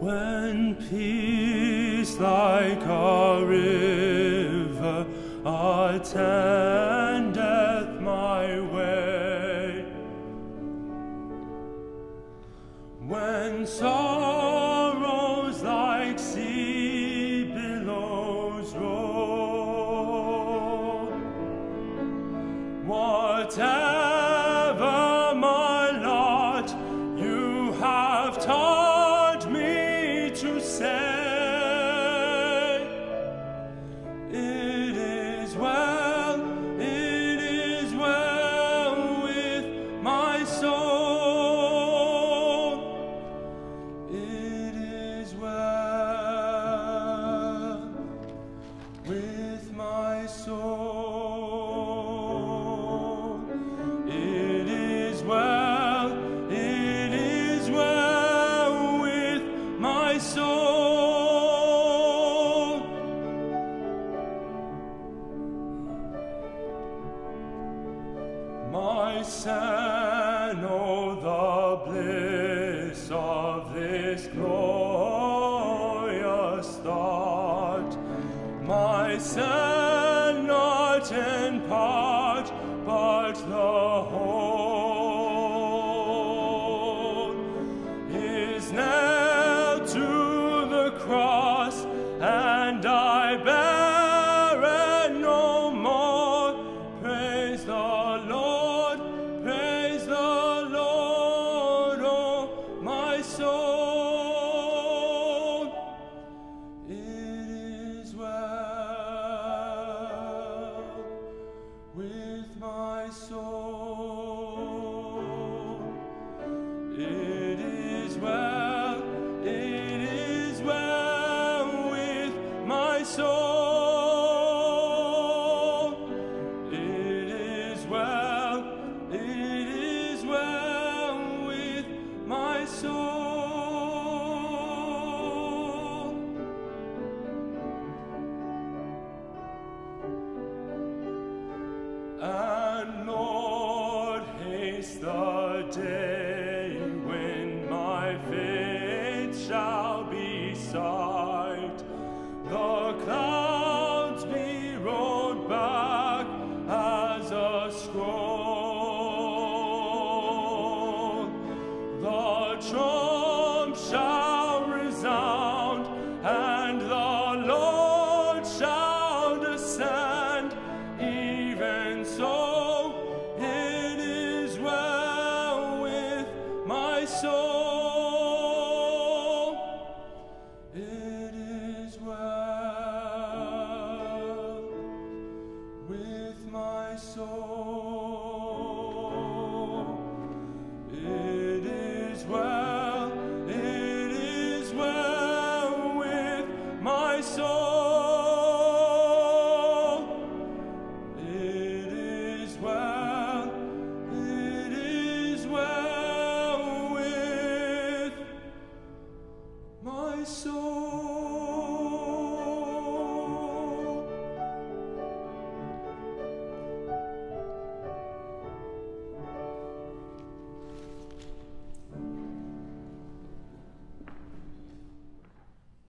When peace like a river attendeth my way, when sorrows like sea billows roll, whatever my lot, you have taught my soul. It is well, it is well with my soul. My son, oh, the bliss of this glorious My son, not in part, but the whole, And Lord, haste the day be my soul.